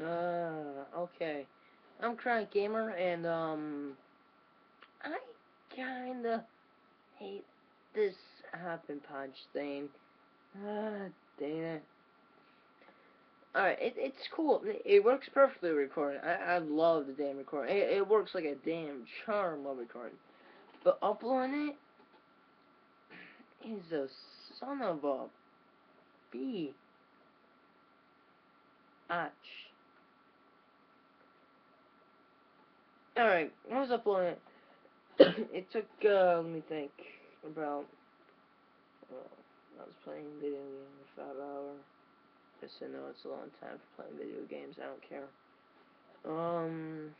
Uh, okay. I'm Kronic Gamer, and, um, I kinda hate this hop and punch thing. Ah, dang it. Alright, it, it's cool. It, it works perfectly recording. I, I love the damn recording. It, it works like a damn charm of recording. But uploading it is a son of a bee. Alright, I was uploading it. it took, uh, let me think, about, well, I was playing video games for five hours. Just so know it's a long time for playing video games, I don't care. Um,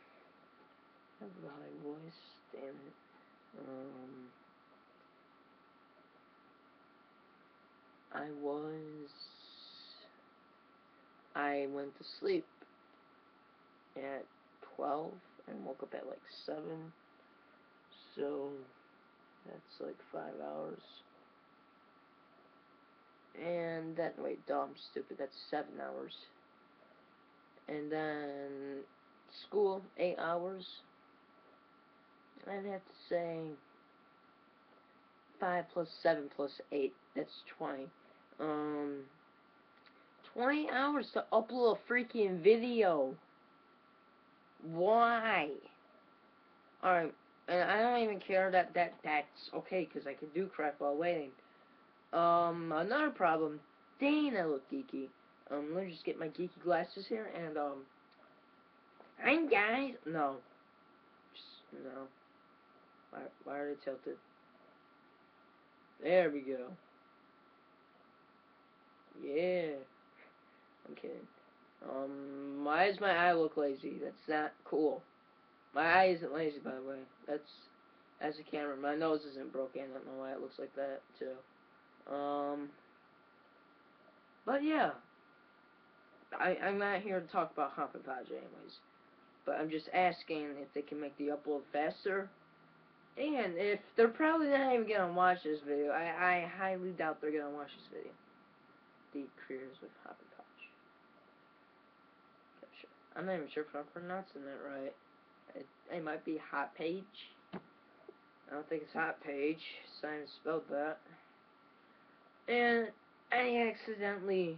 I have a high voice, damn it. Um, I was, I went to sleep at 12 and woke up at like 7. So, that's like 5 hours. And then, wait, dumb, stupid, that's 7 hours. And then, school, 8 hours. I'd have to say 5 plus 7 plus 8, that's 20. Um, 20 hours to upload a freaking video. Why? Alright, and I don't even care that, that that's okay, because I can do crap while waiting. Um, another problem, dang, I look geeky. Um, let me just get my geeky glasses here, and, um, hi guys, no, just, no, why, why are they tilted? There we go. Yeah. I'm kidding. Um, why does my eye look lazy? That's not cool. My eye isn't lazy, by the way. That's as a camera. My nose isn't broken. I don't know why it looks like that, too. Um, but yeah. I, I'm not here to talk about and Podge anyways. But I'm just asking if they can make the upload faster. And if they're probably not even to watch this video. I, I highly doubt they're to watch this video. The careers with Hop and Podge. Okay, sure. I'm not even sure if I'm pronouncing that right. It, it might be Hot Page. I don't think it's Hot Page. Simon spelled that. And I accidentally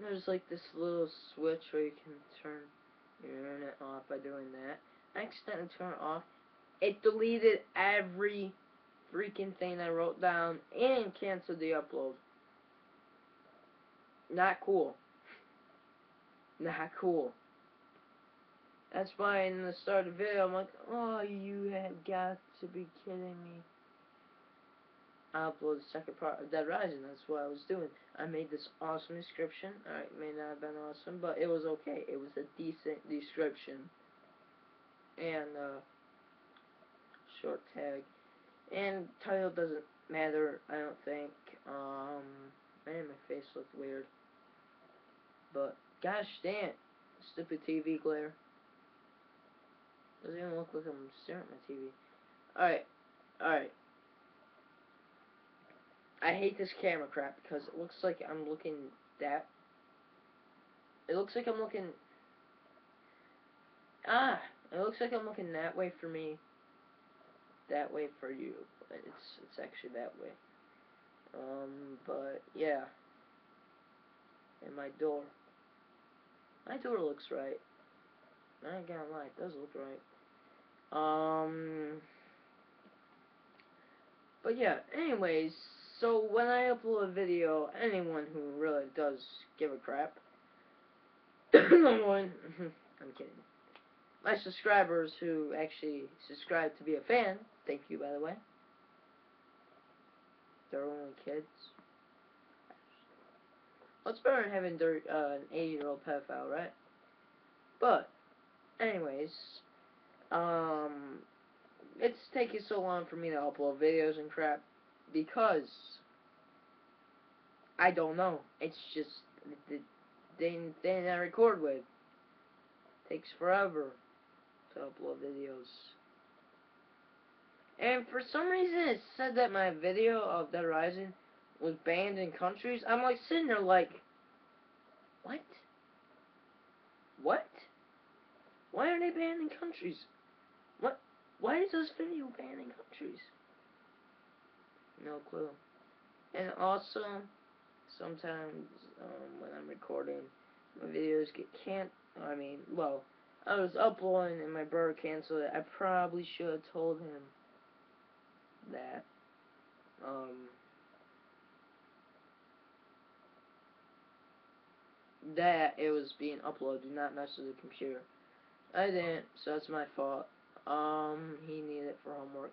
there's like this little switch where you can turn your internet off by doing that. I accidentally turned it off. It deleted every freaking thing I wrote down and canceled the upload. Not cool. Not cool. That's why in the start of the video, I'm like, oh, you have got to be kidding me. I upload the second part of Dead Rising, that's what I was doing. I made this awesome description. Alright, may not have been awesome, but it was okay. It was a decent description. And, uh, short tag. And title doesn't matter, I don't think. Um, man, my face looked weird. But, gosh it. Stupid TV glare. Doesn't even look like I'm staring at my TV. Alright. Alright. I hate this camera crap because it looks like I'm looking that. It looks like I'm looking. Ah! It looks like I'm looking that way for me. That way for you. But it's, it's actually that way. Um, but, yeah. And my door. My door looks right. I ain't gonna lie, it does look right. Um, but yeah, anyways, so when I upload a video, anyone who really does give a crap, I'm kidding. My subscribers who actually subscribe to be a fan, thank you by the way. They're only kids. What's better than having uh, an 80 year old pedophile, right? But, anyways, um, it's taking so long for me to upload videos and crap because I don't know. It's just the thing, thing I record with takes forever to upload videos. And for some reason it said that my video of Dead Rising was banned in countries. I'm like sitting there like, what? What? Are they banning countries? What? Why is this video banning countries? No clue. And also, sometimes um, when I'm recording, my videos get can't. I mean, well, I was uploading and my brother canceled it. I probably should have told him that. Um. That it was being uploaded, not with the computer. I didn't, so that's my fault. Um, he needed it for homework.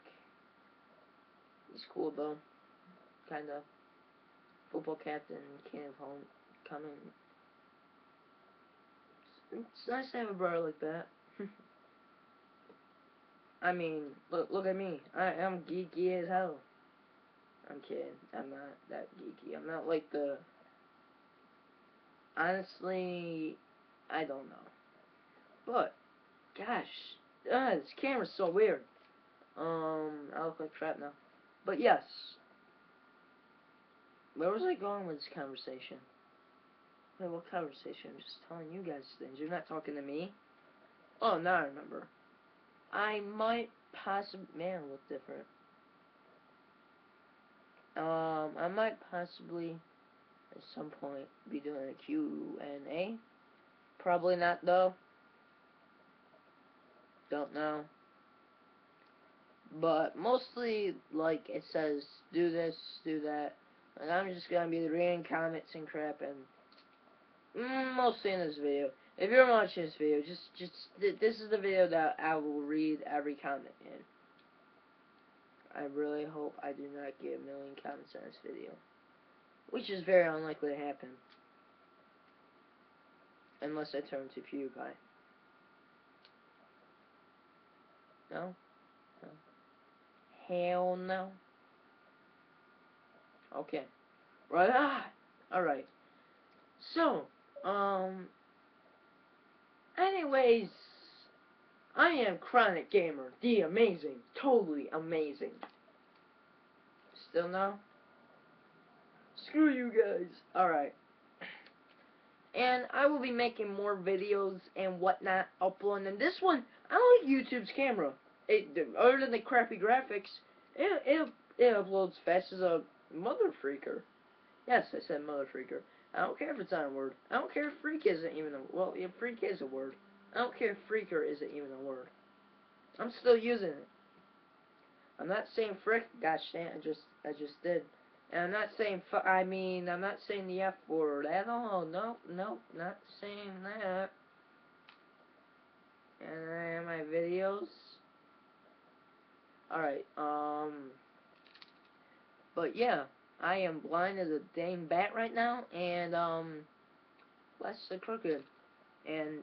He's cool though. Kinda. Football captain, can't have home coming. It's nice to have a brother like that. I mean, look look at me. I am geeky as hell. I'm kidding. I'm not that geeky. I'm not like the honestly I don't know. But gosh, uh, this camera's so weird. Um, I look like crap now. But yes. Where was I going with this conversation? Wait, what conversation? I'm just telling you guys things. You're not talking to me. Oh, now I remember. I might possibly, man, look different. Um, I might possibly, at some point, be doing a Q&A. Probably not, though. Don't know. But mostly, like, it says, do this, do that. And I'm just gonna be reading comments and crap and mm, mostly in this video. If you're watching this video, just, just, th this is the video that I will read every comment in. I really hope I do not get a million comments on this video. Which is very unlikely to happen. Unless I turn to PewDiePie. No? No. Hell no. Okay. Right on. Alright. So, um, anyways, I am Kronic Gamer, the amazing, totally amazing. Still no? Screw you guys. Alright. And I will be making more videos and whatnot uploading. And this one, I like YouTube's camera. It, other than the crappy graphics, it, it, it uploads fast as a mother freaker. Yes, I said mother freaker. I don't care if it's not a word. I don't care if freak isn't even a well, yeah, freak is a word. I don't care if freaker isn't even a word. I'm still using it. I'm not saying frick. Gosh damn, I just I just did. And I'm not saying I mean I'm not saying the F word at all. Nope, nope, not saying that. And I have my videos. Alright, um but yeah. I am blind as a dang bat right now, and, um, less the crooked, and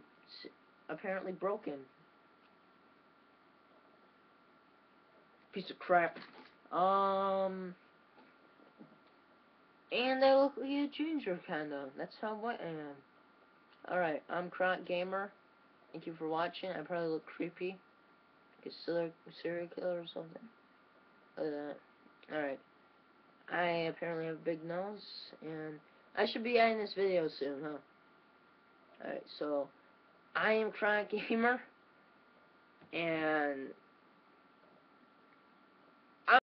apparently broken. Piece of crap. Um, and I look like a ginger, kinda. That's how white I am. Alright, I'm Kronic Gamer. Thank you for watching. I probably look creepy. Like a serial killer or something. Uh, Alright. I apparently have a big nose, and I should be ending this video soon, huh? Alright, so, I am Kronic Gamer, and